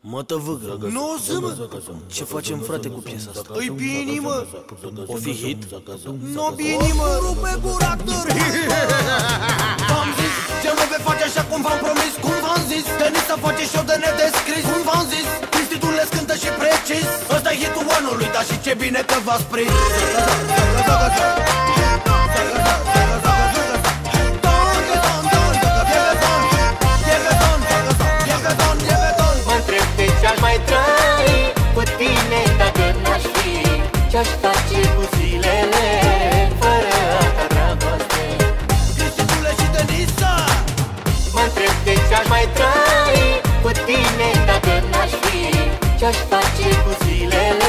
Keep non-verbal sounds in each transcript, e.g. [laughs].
Mă tăvâgă Nu o să mă Ce facem frate cu piesa asta? Îi bine mă O fi hit? Nu bine mă Rupe gura [laughs] V-am zis ce nu vei face așa cum v-am promis? Cum v-am zis Denisa face show de nedescris? Cum v-am zis? Cristitul le scântă și precis. Ăsta e hitul anului Dar și ce bine că v-ați prins întreb de ce-aș mai trăi Cu tine dacă n-aș fi. Ce-aș face cu zilele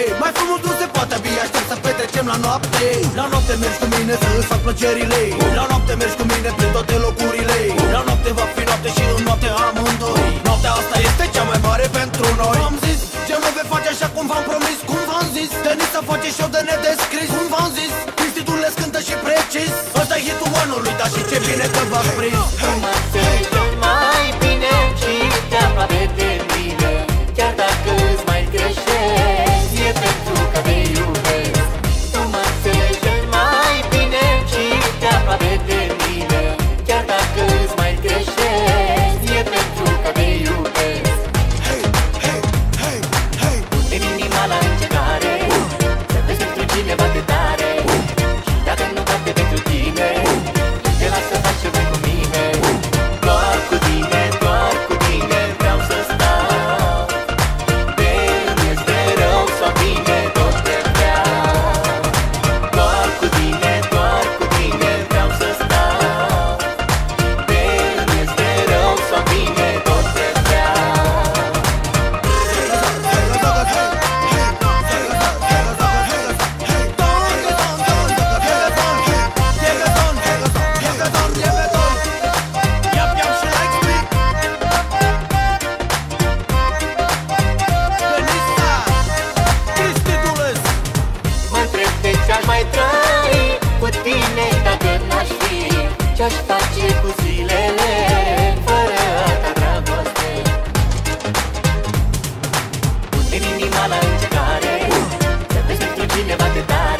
mai aproape, mai frumos nu se poate fi Aștept să petrecem la noapte. La noapte mergi cu mine să îți fac plăcerile. La noapte mergi cu mine prin toate locurile. La noapte va fi noapte și în noapte amândoi. Noaptea asta este cea mai mare pentru noi. Am zis, ce nu vei face așa cum v-am promis Cum v-am zis, Denisa face show de nedescris Cum v-am zis, Cristitul le scântă și precis. Ăsta e hitul anului, dar și ce bine că v-ați prins Ce-aș face cu zilele Fără a ta dragoste. Pun din inima la încercare Să vezi pentru cineva de tare